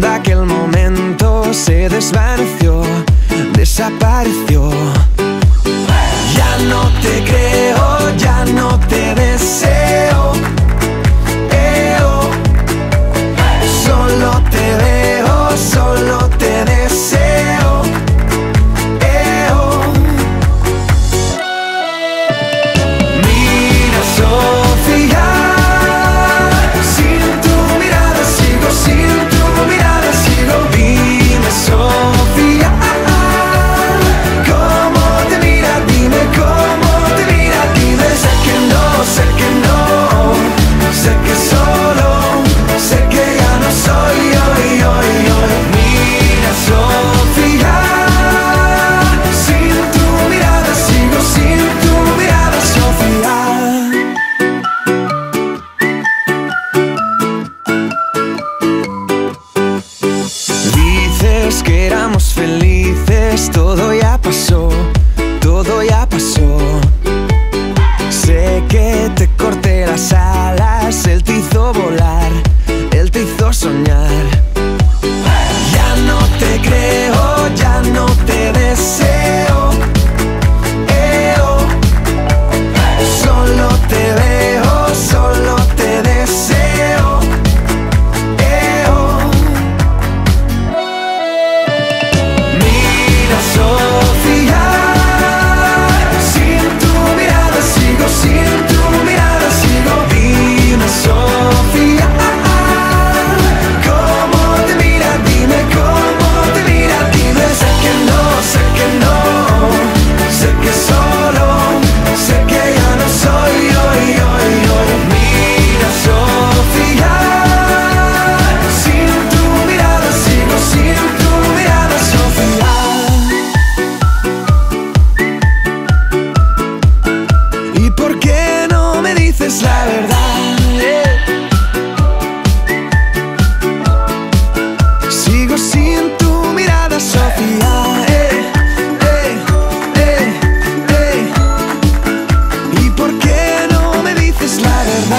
back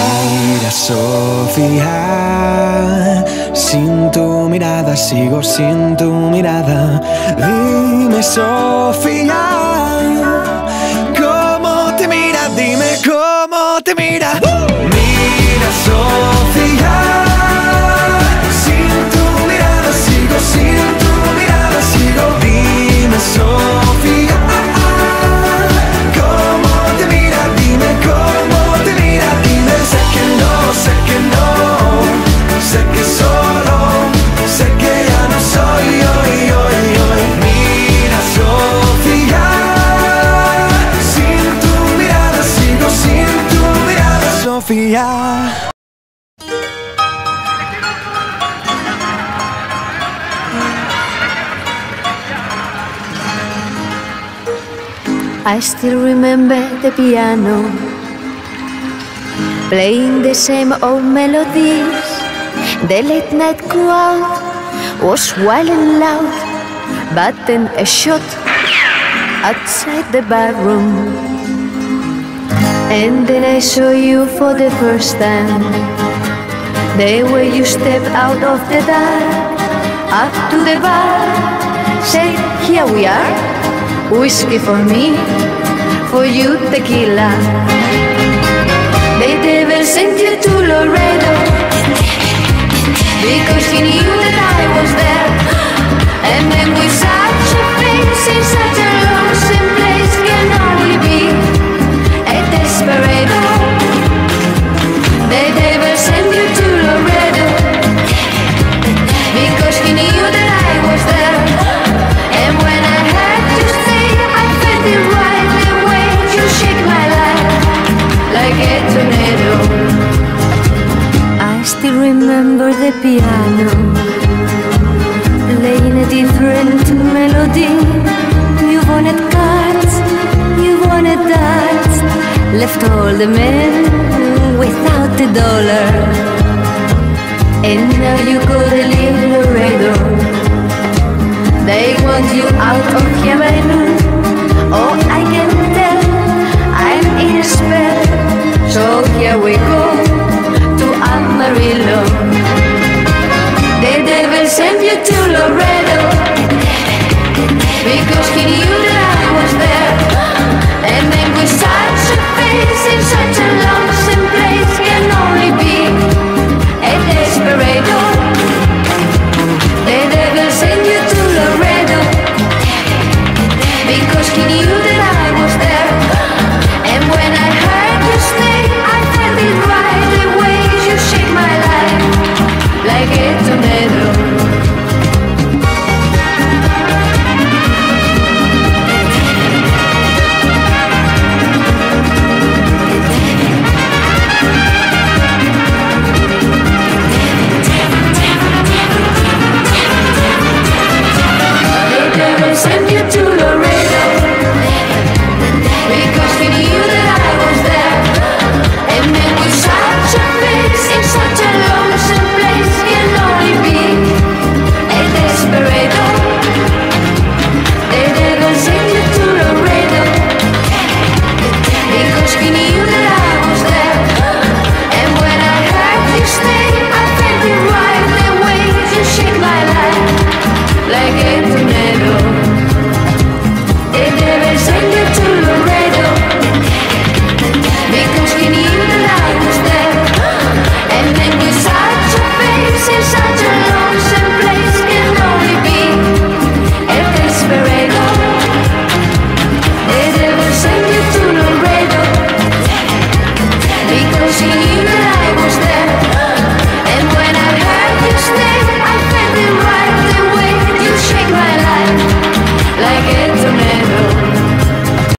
Mira, Sofía, sin tu mirada sigo sin tu mirada. Dime, Sofía, cómo te mira, dime cómo te mira. Mafia. I still remember the piano playing the same old melodies. The late night crowd was wild and loud, but then a shot outside the barroom and then I saw you for the first time. The way you stepped out of the dark, up to the bar, said, Here we are, whiskey for me, for you tequila. They never sent you to Laredo because he knew that I was there. And then we such a face and such piano Playing a different melody You wanted cards, you wanted darts Left all the men without a dollar. And now you go to Laredo They want you out of Yemen Oh, I can